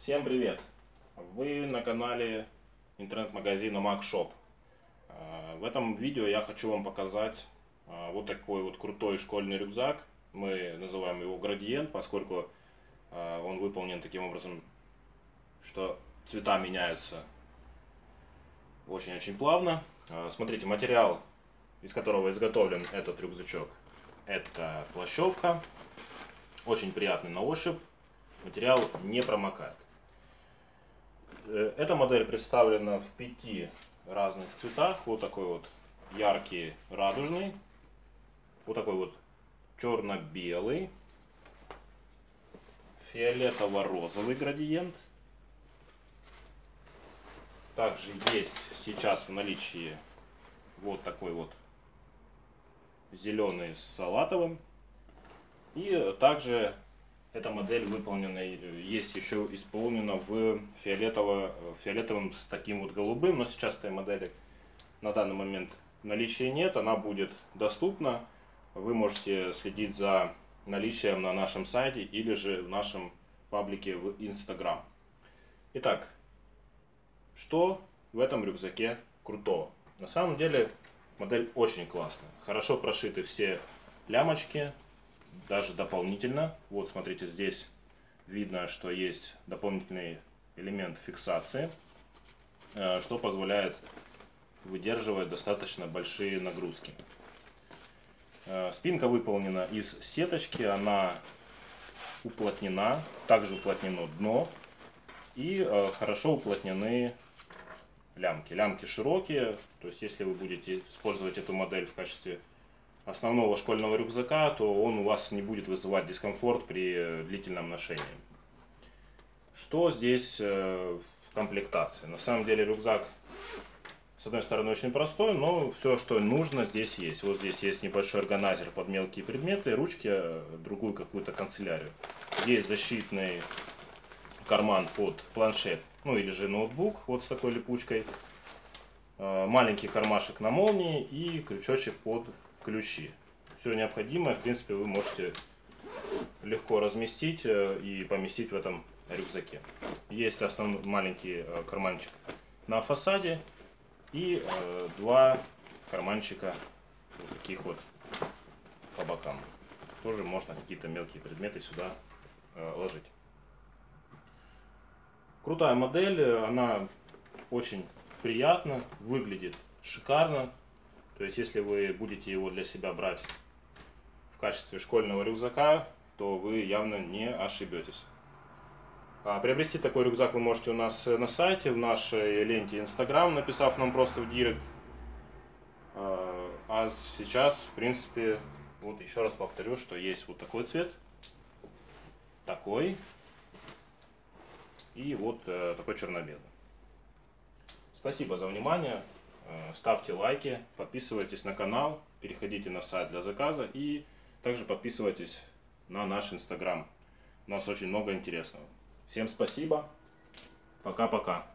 Всем привет! Вы на канале интернет-магазина MacShop. А, В этом видео я хочу вам показать а, вот такой вот крутой школьный рюкзак. Мы называем его градиент, поскольку а, он выполнен таким образом, что цвета меняются очень-очень плавно. Смотрите, материал, из которого изготовлен этот рюкзачок, это плащевка. Очень приятный на ощупь. Материал не промокает. Э, Эта модель представлена в пяти разных цветах. Вот такой вот яркий радужный. Вот такой вот черно-белый. Фиолетово-розовый градиент. Также есть сейчас в наличии вот такой вот зеленый с салатовым. И также эта модель выполнена, есть еще исполнена в фиолетово, фиолетовым с таким вот голубым, но сейчас этой модели на данный момент в наличии нет, она будет доступна. Вы можете следить за наличием на нашем сайте или же в нашем паблике в Instagram. Итак, что в этом рюкзаке крутого? На самом деле модель очень классная. Хорошо прошиты все лямочки, даже дополнительно. Вот смотрите, здесь видно, что есть дополнительный элемент фиксации, э, что позволяет выдерживать достаточно большие нагрузки. Э, Спинка выполнена из сеточки, она уплотнена, также уплотнено дно и э, хорошо уплотнены лямки. Лямки широкие, то есть если вы будете использовать эту модель в качестве основного школьного рюкзака, то он у вас не будет вызывать дискомфорт при длительном ношении. Что здесь э, в комплектации? На самом деле рюкзак с одной стороны очень простой, но все, что нужно, здесь есть. Вот здесь есть небольшой органайзер под мелкие предметы, ручки, э, другую какую-то канцелярию. Есть защитный карман под планшет, ну или же ноутбук, вот с такой липучкой. Э, Маленький кармашек на молнии и крючочек под ключи. Все необходимое, в принципе, вы можете легко разместить э, и поместить в этом рюкзаке. Есть основной маленький э, карманчик на фасаде и э, два карманчика вот таких вот по бокам. Тоже можно какие-то мелкие предметы сюда ложить. Крутая модель, она очень приятно, выглядит шикарно. То есть, если вы будете его для себя брать в качестве школьного рюкзака, то вы явно не ошибетесь. А приобрести такой рюкзак вы можете у нас на сайте, в нашей ленте Instagram, написав нам просто в директ. А а сейчас, в принципе, вот еще раз повторю, что есть вот такой цвет, такой и вот э, такой черно-белый. Спасибо за внимание. Э, Ставьте лайки, подписывайтесь на канал, переходите на сайт для заказа и также подписывайтесь на наш инстаграм. У нас очень много интересного. Всем спасибо. Пока-пока.